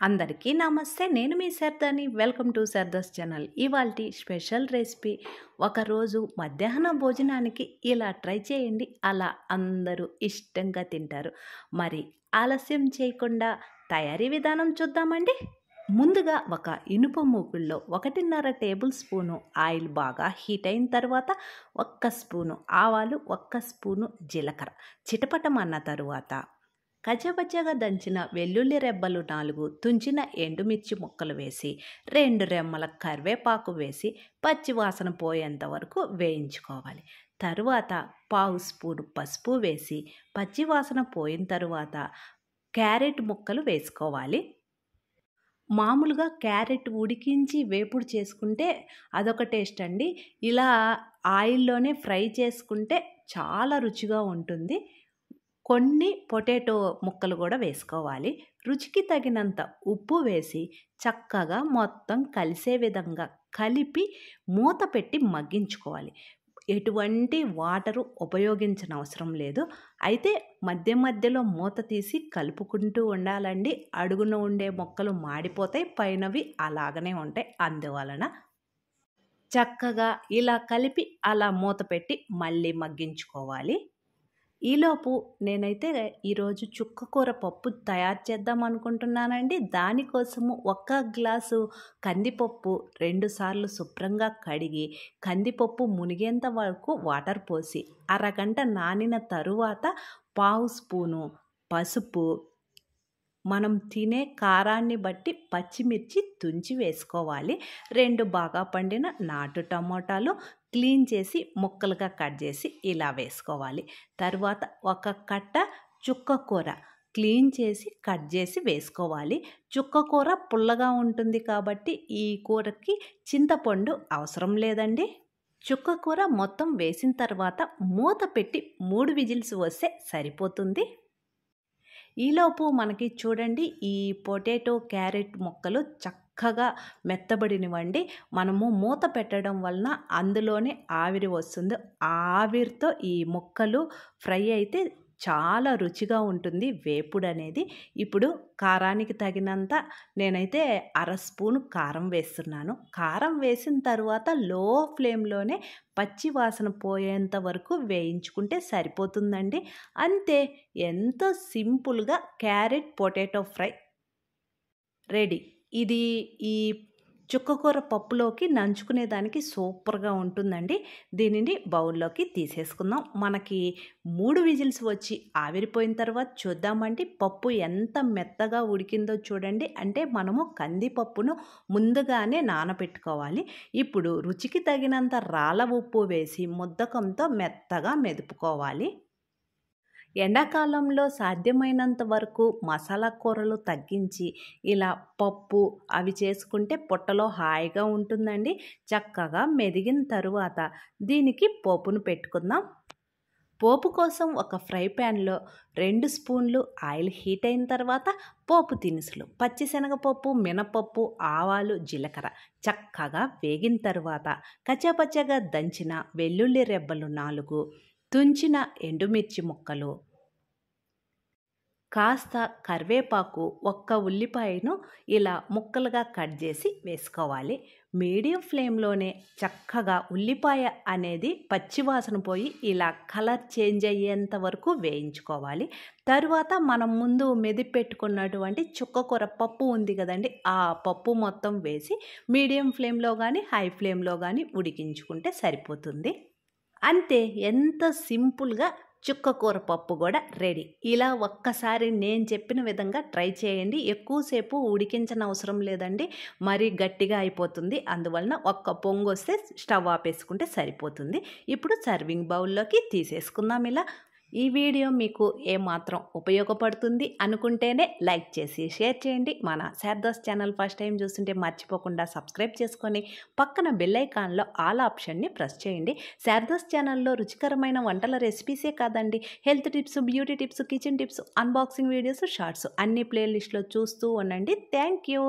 అందరికీ నమస్తే. నేను మీ సర్దాని. వెల్కమ్ టు సర్దాస్ ఛానల్ ఇవాల్టి స్పెషల్ రెసిపీ. ఒకరోజు మధ్యాహ్న భోజనానికి ఇలా ట్రై చేయండి. అలా అందరూ ఇష్టంగా తింటారు. మరి ఆలస్యం చేయకుండా తయారీ విధానం చూద్దామండి. ముందుగా ఒక ఇనుప మూకుల్లో ఒకటిన్నర టేబుల్ స్పూను ఆయిల్ బాగా హీట్ అయిన తర్వాత ఒక్క స్పూను ఆవాలు ఒక్క స్పూను జీలకర్ర. చిటపటం అన్న తరువాత కచ్చపచ్చగా దంచిన వెల్లుల్లి రెబ్బలు నాలుగు తుంచిన ఎండుమిర్చి ముక్కలు వేసి రెండు రెమ్మల కరివేపాకు వేసి పచ్చివాసన పోయేంత వరకు వేయించుకోవాలి. తరువాత పావు స్పూన్ పసుపు వేసి పచ్చివాసన పోయిన తరువాత క్యారెట్ ముక్కలు వేసుకోవాలి. మామూలుగా క్యారెట్ ఉడికించి వేపుడు చేసుకుంటే అదొక టేస్ట్ అండి. ఇలా ఆయిల్లోనే ఫ్రై చేసుకుంటే చాలా రుచిగా ఉంటుంది. కొన్ని పొటాటో ముక్కలు కూడా వేసుకోవాలి. రుచికి తగినంత ఉప్పు వేసి చక్కగా మొత్తం కలిసే విధంగా కలిపి మూత పెట్టి మగ్గించుకోవాలి. ఎటువంటి వాటరు ఉపయోగించిన అవసరం లేదు. అయితే మధ్య మధ్యలో మూత తీసి కలుపుకుంటూ ఉండాలండి. అడుగున ఉండే మొక్కలు మాడిపోతాయి. పైనవి అలాగనే ఉంటాయి. అందువలన చక్కగా ఇలా కలిపి అలా మూత పెట్టి మళ్ళీ మగ్గించుకోవాలి. ఈలోపు నేనైతే ఈరోజు చుక్కకూర పప్పు తయారు చేద్దాం అనుకుంటున్నానండి. దానికోసము ఒక్క గ్లాసు కందిపప్పు రెండుసార్లు శుభ్రంగా కడిగి కందిపప్పు మునిగేంత వరకు వాటర్ పోసి అరగంట నానిన తరువాత పావు స్పూను పసుపు మనం తినే కారాన్ని బట్టి పచ్చిమిర్చి తుంచి వేసుకోవాలి. రెండు బాగా పండిన నాటు టమోటాలు క్లీన్ చేసి ముక్కలుగా కట్ చేసి ఇలా వేసుకోవాలి. తర్వాత ఒక కట్ట చుక్క కూర క్లీన్ చేసి కట్ చేసి వేసుకోవాలి. చుక్క కూర పుల్లగా ఉంటుంది కాబట్టి ఈ కూరకి చింతపండు అవసరం లేదండి. చుక్క కూర మొత్తం వేసిన తర్వాత మూత పెట్టి మూడు విజిల్స్ వస్తే సరిపోతుంది. ఈలోపు మనకి చూడండి ఈ పొటాటో క్యారెట్ మొక్కలు చక్కగా మెత్తబడినవండి మనము మూత పెట్టడం వలన అందులోనే ఆవిరి వస్తుంది. ఆవిరితో ఈ మొక్కలు ఫ్రై అయితే చాలా రుచిగా ఉంటుంది వేపుడు అనేది. ఇప్పుడు కారానికి తగినంత నేనైతే అర స్పూను కారం వేస్తున్నాను. కారం వేసిన తర్వాత లో ఫ్లేమ్లోనే పచ్చి వాసన పోయేంత వరకు వేయించుకుంటే సరిపోతుందండి. అంతే ఎంతో సింపుల్గా క్యారెట్ పొటాటో ఫ్రై రెడీ. ఇది ఈ చుక్కకూర పప్పులోకి నంచుకునేదానికి సూపర్గా ఉంటుందండి. దీనిని బౌల్లోకి తీసేసుకుందాం. మనకి మూడు విజిల్స్ వచ్చి ఆవిరిపోయిన తర్వాత చూద్దామండి. పప్పు ఎంత మెత్తగా ఉడికిందో చూడండి. అంటే మనము కందిపప్పును ముందుగానే నానబెట్టుకోవాలి ఇప్పుడు రుచికి తగినంత రాళ్ళ ఉప్పు వేసి ముద్దకంతో మెత్తగా మెదుపుకోవాలి. ఎండాకాలంలో సాధ్యమైనంత వరకు మసాలా కూరలు తగ్గించి ఇలా పప్పు అవి చేసుకుంటే పొట్టలో హాయిగా ఉంటుందండి. చక్కగా మెదిగిన తరువాత దీనికి పోపును పెట్టుకుందాం. పోపు కోసం ఒక ఫ్రై ప్యాన్లో రెండు స్పూన్లు ఆయిల్ హీట్ అయిన తర్వాత పోపు దినుసులు పచ్చిశనగపప్పు మినపప్పు ఆవాలు జీలకర్ర చక్కగా వేగిన తర్వాత కచ్చాపచ్చగా దంచిన వెల్లుల్లి రెబ్బలు నాలుగు తుంచిన ఎండుమిర్చి ముక్కలు. కాస్త కరివేపాకు ఒక్క ఉల్లిపాయను ఇలా ముక్కలుగా కట్ చేసి వేసుకోవాలి. మీడియం ఫ్లేమ్లోనే చక్కగా ఉల్లిపాయ అనేది పచ్చివాసన పోయి ఇలా కలర్ చేంజ్ అయ్యేంత వరకు వేయించుకోవాలి. తరువాత మనం ముందు మెదిపి పెట్టుకున్నటువంటి చుక్కకూర పప్పు ఉంది కదండి ఆ పప్పు మొత్తం వేసి మీడియం ఫ్లేమ్లో కానీ హై ఫ్లేమ్లో కానీ ఉడికించుకుంటే సరిపోతుంది. అంతే ఎంత సింపుల్గా చుక్కకూర పప్పు కూడా రెడీ. ఇలా ఒక్కసారి నేను చెప్పిన విధంగా ట్రై చేయండి. ఎక్కువసేపు ఉడికించిన అవసరం లేదండి. మరీ గట్టిగా అయిపోతుంది. అందువలన ఒక్క పొంగు వస్తే స్టవ్ ఆపేసుకుంటే సరిపోతుంది. ఇప్పుడు సర్వింగ్ బౌల్లోకి తీసేసుకుందాం ఇలా. ఈ వీడియో మీకు ఏమాత్రం ఉపయోగపడుతుంది అనుకుంటేనే లైక్ చేసి షేర్ చేయండి. మన శారదాస్ ఛానల్ ఫస్ట్ టైం చూస్తుంటే మర్చిపోకుండా సబ్స్క్రైబ్ చేసుకొని పక్కన బెల్లైకాన్లో ఆల్ ఆప్షన్ని ప్రెస్ చేయండి. శారదాస్ ఛానల్లో రుచికరమైన వంటల రెసిపీసే కాదండి. Health tips beauty tips kitchen tips unboxing videos shorts అన్ని ప్లేలిస్ట్లో చూస్తూ ఉండండి. Thank you.